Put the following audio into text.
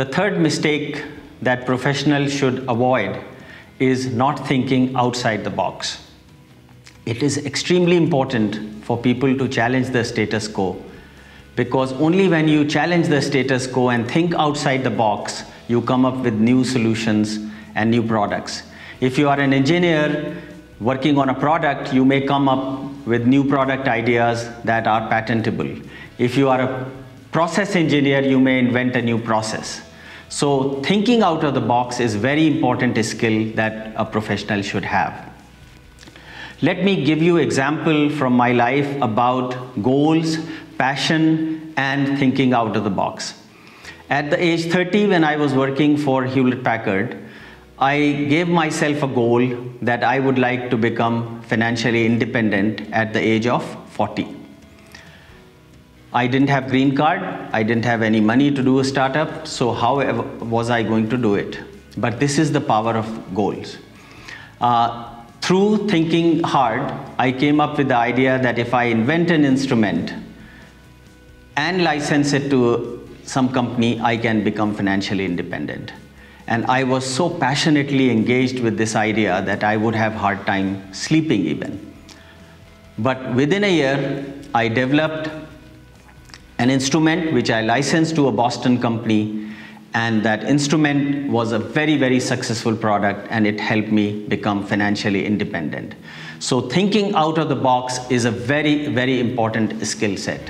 The third mistake that professionals should avoid is not thinking outside the box. It is extremely important for people to challenge the status quo because only when you challenge the status quo and think outside the box, you come up with new solutions and new products. If you are an engineer working on a product, you may come up with new product ideas that are patentable. If you are a process engineer, you may invent a new process. So thinking out of the box is very important skill that a professional should have. Let me give you example from my life about goals, passion, and thinking out of the box. At the age 30, when I was working for Hewlett Packard, I gave myself a goal that I would like to become financially independent at the age of 40. I didn't have green card, I didn't have any money to do a startup, so how was I going to do it? But this is the power of goals. Uh, through thinking hard, I came up with the idea that if I invent an instrument and license it to some company, I can become financially independent. And I was so passionately engaged with this idea that I would have hard time sleeping even. But within a year, I developed an instrument which I licensed to a Boston company and that instrument was a very, very successful product and it helped me become financially independent. So thinking out of the box is a very, very important skill set.